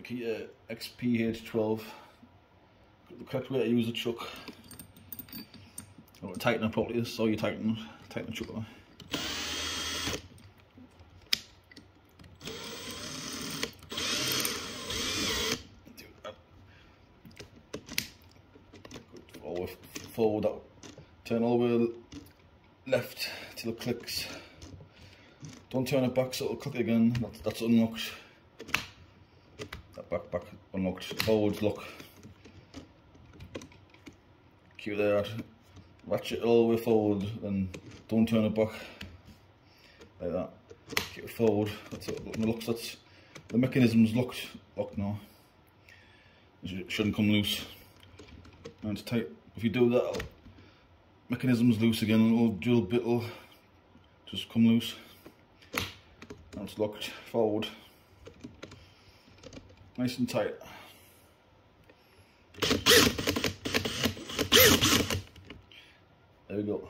Makita XPH12. The correct way to use the chuck. Oh, tighten it properly, so you tighten, tighten the chuck away. Forward, up. Turn all the way left till it clicks. Don't turn it back so it'll click again. That's, that's unlocked. That back, back, unlocked. Forwards lock. Keep that. Ratchet it all the way forward and don't turn it back. Like that. Keep it forward. That's it. looks, that's, the mechanism's locked, locked now. It shouldn't come loose. And it's tight. If you do that, mechanism's loose again and it'll drill bit will just come loose. Now it's locked forward. Nice and tight. There we go.